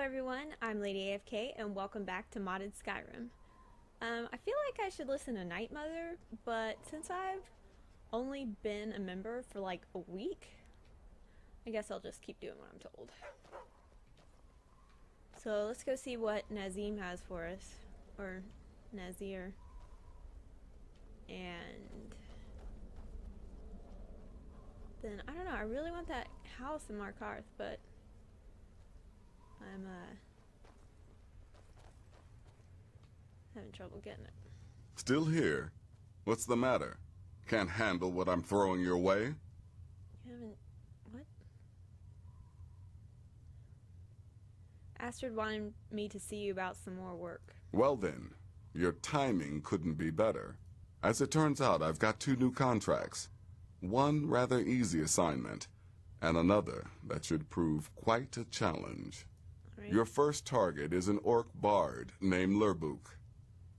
everyone, I'm Lady AFK and welcome back to Modded Skyrim. Um, I feel like I should listen to Night Mother, but since I've only been a member for like a week, I guess I'll just keep doing what I'm told. So let's go see what Nazim has for us, or Nazir. And then, I don't know, I really want that house in Markarth, but I'm uh having trouble getting it. Still here? What's the matter? Can't handle what I'm throwing your way? You haven't what? Astrid wanted me to see you about some more work. Well then, your timing couldn't be better. As it turns out, I've got two new contracts. One rather easy assignment, and another that should prove quite a challenge. Right? Your first target is an orc bard named Lurbuk.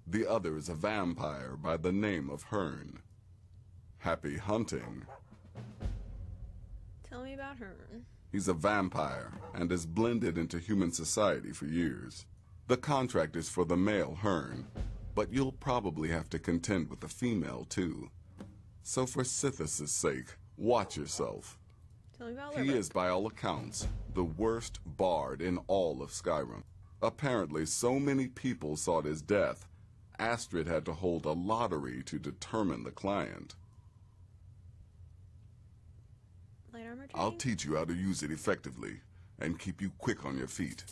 The other is a vampire by the name of Hearn. Happy hunting. Tell me about Hearn. He's a vampire and has blended into human society for years. The contract is for the male Hearn, but you'll probably have to contend with the female too. So for Sithis' sake, watch yourself. Tell me about He is, by all accounts, the worst bard in all of Skyrim. Apparently, so many people sought his death, Astrid had to hold a lottery to determine the client. Light armor training? I'll teach you how to use it effectively and keep you quick on your feet.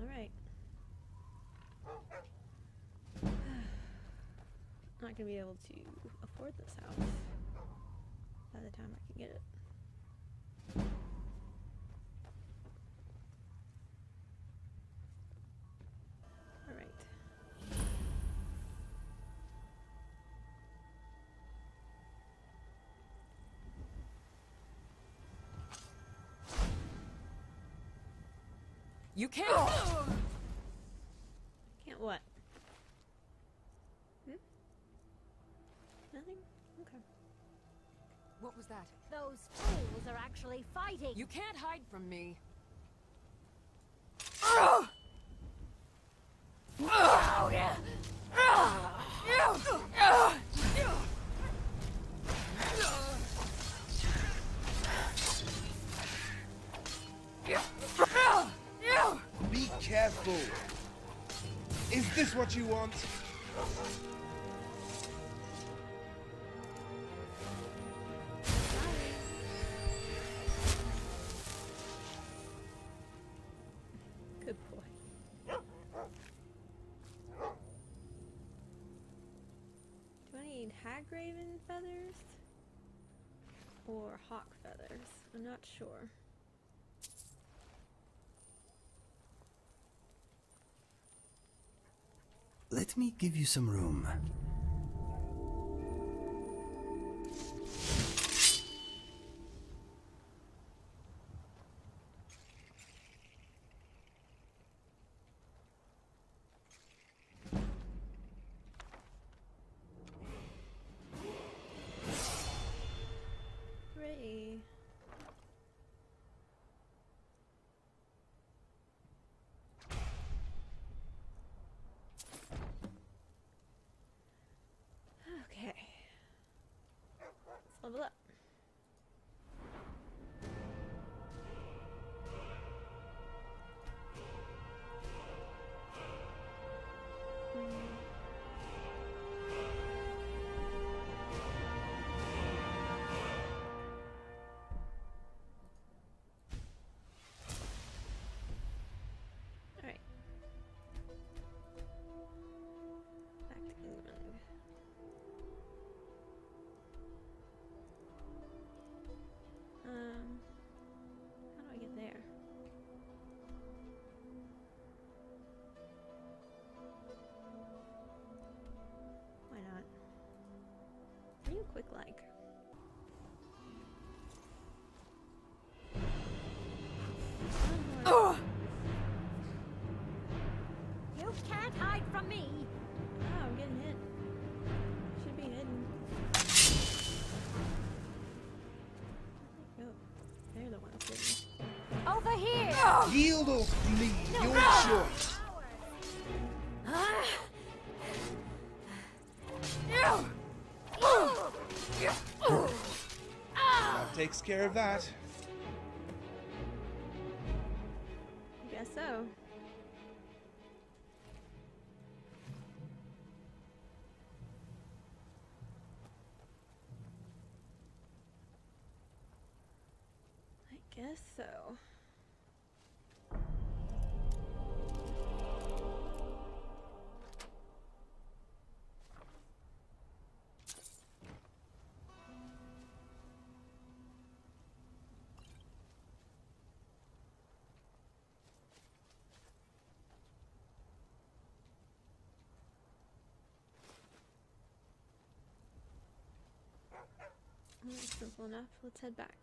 Alright. Not gonna be able to afford this house by the time I can get it. You. Can't what? Hmm? Nothing? Okay. What was that? Those fools are actually fighting. You can't hide from me. Need Hagraven feathers? Or hawk feathers? I'm not sure. Let me give you some room. Level up. Quick like? Oh, You can't hide from me. oh, I'm getting hit. Should be hidden. Where'd they go? They're the Yield or flee, your choice. Takes care of that. I guess so. I guess so. Well, simple enough. Let's head back.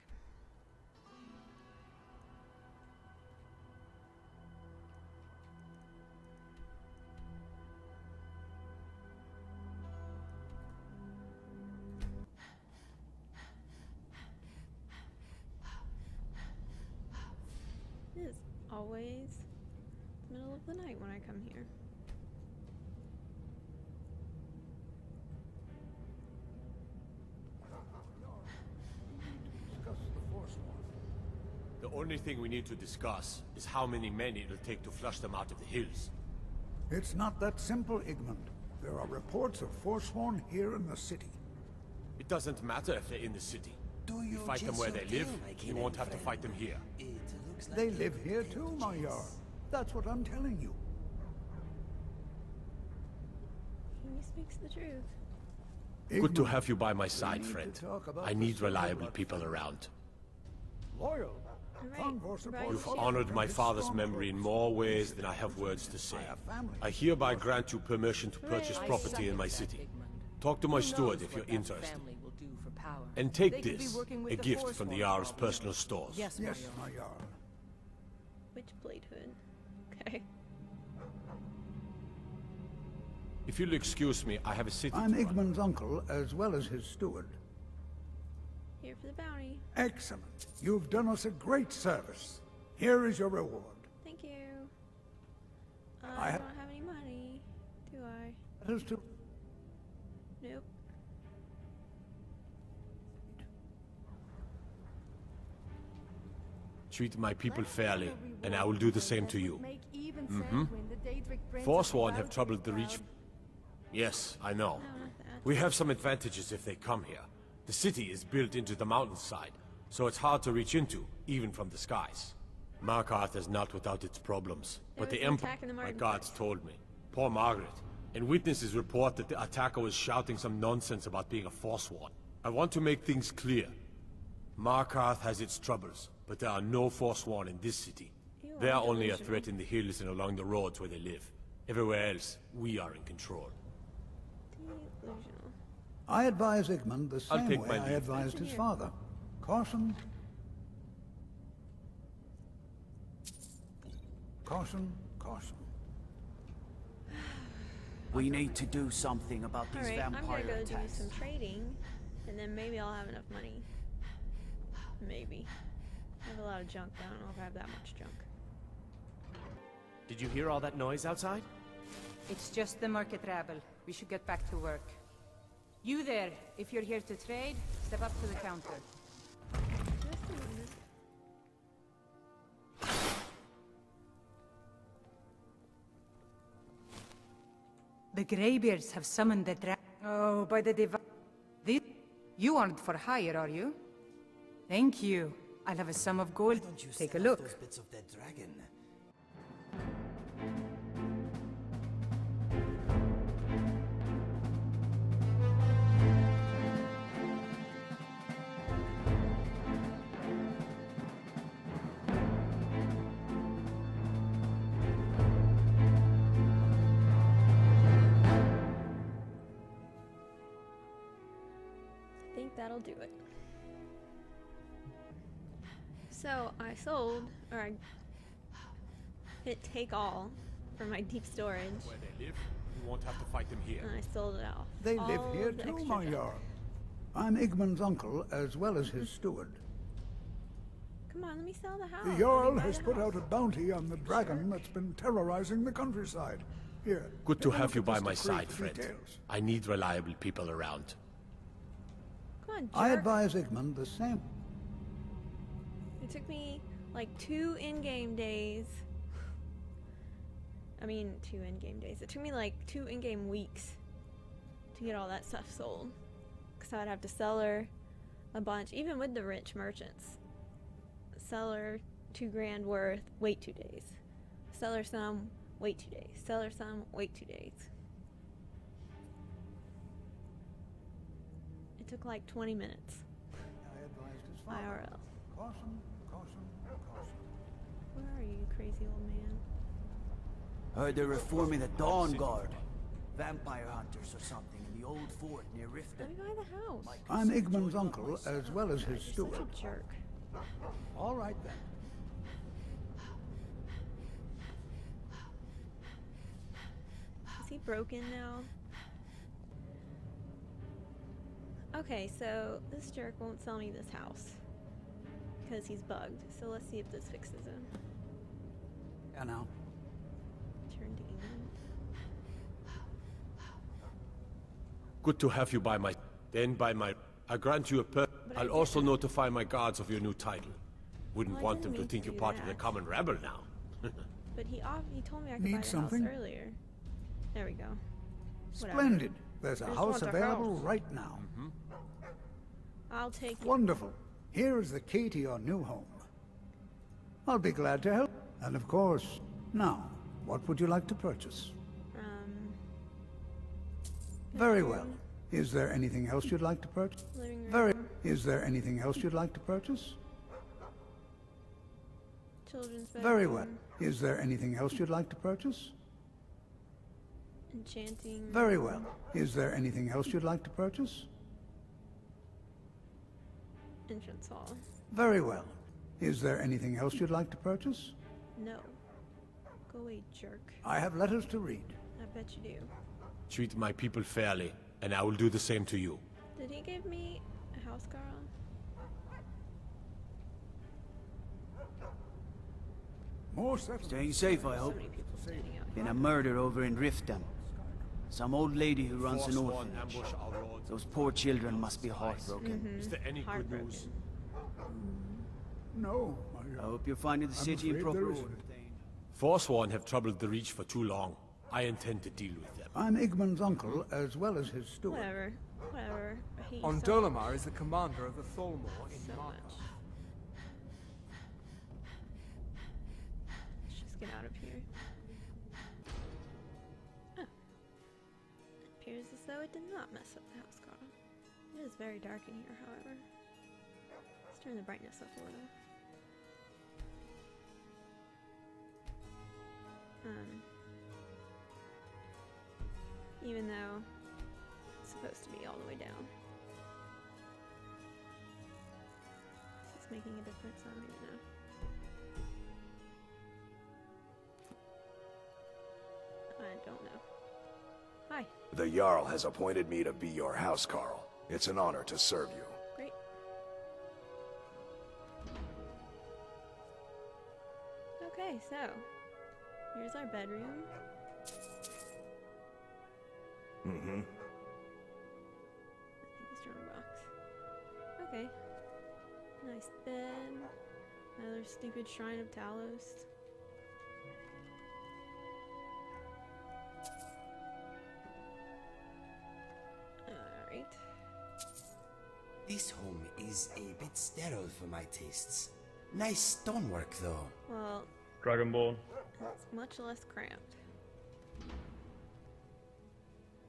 It is always the middle of the night when I come here. The only thing we need to discuss is how many men it'll take to flush them out of the hills. It's not that simple, Igmund. There are reports of Forsworn here in the city. It doesn't matter if they're in the city. Do You you fight them where they live, feel like you won't have to fight them here. It looks like They live here too, changes. Majar. That's what I'm telling you. He speaks the truth. Good to have you by my side, friend. I need reliable people around. Loyal. Right, Thongvor right. supports You've honored my father's memory in more ways than I have words to say. I have family. I hereby grant you permission to purchase property in my city. Talk to my steward if you're interested. And take this, a gift from the One, Jarl's probably. personal stores. Yes, Yes, Mayor. Majar. Which blade hood? Okay. If you'll excuse me, I have a city I'm to. Igmund's uncle as well as his steward. Here for the bounty. Excellent. You've done us a great service. Here is your reward. Thank you. Uh, I I don't have any money, do I? That is to Nope. Treat my people fairly, and I will do the same to you. Mm-hmm. Forsworn have troubled the reach. Yes, I know. No, not that. We have some advantages if they come here. The city is built into the mountainside, so it's hard to reach into, even from the skies. Markarth is not without its problems, but the Empire, the my guards told me. Poor Margaret. And witnesses report that the attacker was shouting some nonsense about being a Forsworn. I want to make things clear. Markarth has its troubles, but there are no Forsworn in this city. You They are are only a threat in the hills and along the roads where they live. Everywhere else, we are in control. Delusional. I advise Igmund the same way my I advised his father. Caution. Caution, caution. We need to do something about these Alright, I'm gonna vampire go do some trading, and then maybe I'll have enough money. Maybe. I have a lot of junk, but I don't know if I have that much junk. Did you hear all that noise outside? It's just the market rabble. We should get back to work. You there, if you're here to trade, step up to the counter. Just a moment. The Greybeards have summoned the dragon. Oh, by the divine... This... You aren't for hire, are you? Thank you. I'll have a sum of gold. Don't you Take a look. those bits of dead dragon? Do it. So I sold, or I hit take all for my deep storage, Where they live, you won't have to fight them here. and I sold it off. They live here the too, my junk. Jarl. I'm Igmund's uncle as well as his steward. Come on, let me sell the house. The Jarl has the put house. out a bounty on the dragon that's been terrorizing the countryside. Here. Good to have you by my side, for friend. details. I need reliable people around. On, I advise Igmund the same. It took me like two in-game days. I mean, two in-game days. It took me like two in-game weeks to get all that stuff sold. Because I'd have to sell her a bunch, even with the rich merchants. Sell her two grand worth, wait two days. Sell her some, wait two days. Sell her some, wait two days. It took like 20 minutes. I advised his father. IRL. Caution, caution, caution. Where are you, crazy old man? Heard they're reforming the Dawnguard. Vampire hunters or something in the old fort near Let Riften. me buy the house. I'm Igmund's uncle as well as his steward. such a jerk. All right then. Is he broken now? Okay, so this jerk won't sell me this house. Because he's bugged. So let's see if this fixes him. Yeah, now. Turn to England. Good to have you by my... Then by my... I grant you a per... But I I'll also didn't- notify my guards of your new title. Wouldn't Well, want them to mean to think you're do part of the common rebel now. But he off he told me I could Need buy the something? house earlier. There we go. Whatever. Splendid. There's a house want a available house. right now. Mm-hmm. I'll take it. Wonderful. Here is the key to your new home. I'll be glad to help. And of course, now, what would you like to purchase? Um Very well. Is there anything else you'd like to purchase? living room. Very. Is there anything else you'd like to purchase? Children's bedroom. Very well. Is there anything else you'd like to purchase? Enchanting. Very well. Is there anything else you'd like to purchase? Entrance hall. Very well. Is there anything else you'd like to purchase? No. Go away, jerk. I have letters to read. I bet you do. Treat my people fairly, and I will do the same to you. Did he give me a house girl? More settlements. Staying safe, I So hope. many people standing out Been a murder over in Riften. Some old lady who runs an orphanage. ambush our roads. Those poor children must be heartbroken. Mm-hmm. Is there any good Heartbroken. news? No, I I, hope you're finding the I'm city in proper order. Forsworn have troubled the Reach for too long. I intend to deal with them. I'm Igmund's uncle as well as his steward. Whatever. Whatever. I On so, Dolomar is the commander of the Thalmor in so Markarth. Appears as though it did not mess up the house girl. It is very dark in here, however. Let's turn the brightness up a little. Um, even though it's supposed to be all the way down. Is this making a difference? I don't even know. I don't know. The Jarl has appointed me to be your housecarl. It's an honor to serve you. Great. Okay, so here's our bedroom. Mm-hmm. I think the strong box. Okay. Nice bed. Another stupid shrine of Talos. This home is a bit sterile for my tastes. Nice stonework, though. Well, Dragonborn. it's much less cramped.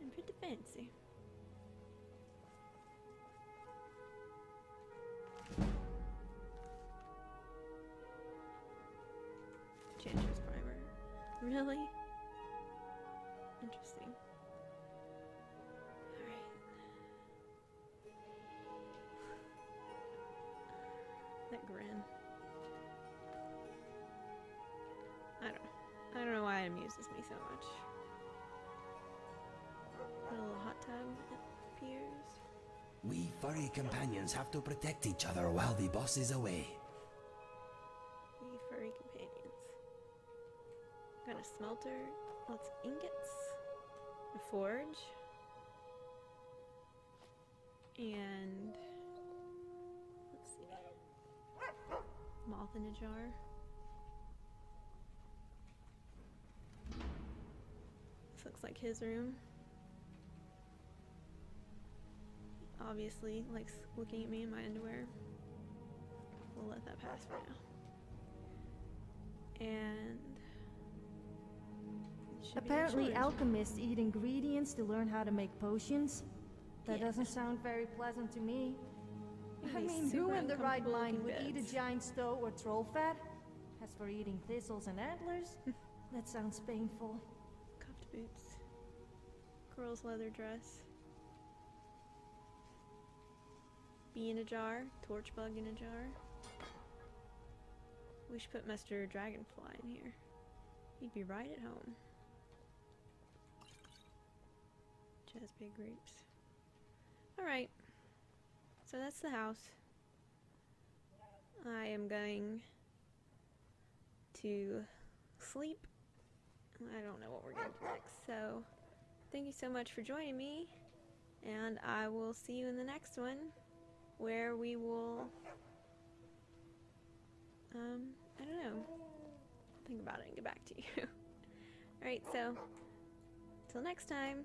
And pretty fancy. Changer's primer. Really? Interesting. that grin. I don't I don't know why it amuses me so much. A little hot tub appears. We furry companions have to protect each other while the boss is away. We furry companions. Got a smelter, lots of ingots, a forge, and Moth in a jar. This looks like his room. Obviously likes looking at me in my underwear. We'll let that pass for now. And it should be the Apparently, alchemists eat ingredients to learn how to make potions. That Yeah. doesn't sound very pleasant to me. It'd I mean, who super in the right uncomfortable mind would looking eat a giant stoat or troll fat? As for eating thistles and antlers, that sounds painful. Cuffed boots. Girl's leather dress. Bee in a jar. Torch bug in a jar. We should put Mr. Dragonfly in here. He'd be right at home. Jazbay grapes. Alright. So that's the house. I am going to sleep I don't know what we're going to do next. So, thank you so much for joining me, and I will see you in the next one, where we will, um, I don't know, think about it and get back to you. Alright, so, till next time.